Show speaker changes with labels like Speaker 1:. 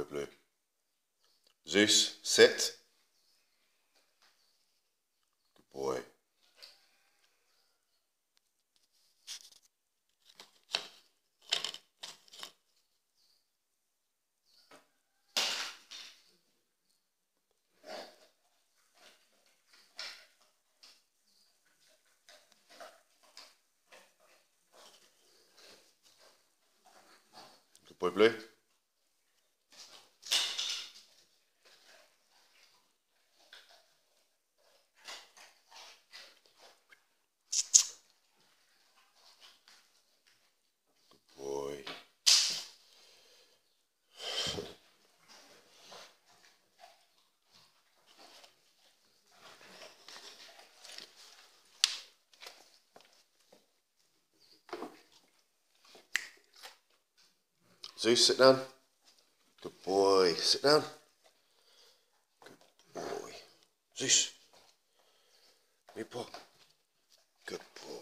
Speaker 1: bleu. Zeus 7. Good boy. Good boy, Zeus, sit down. Good boy. Sit down. Good boy. Zeus. Good boy.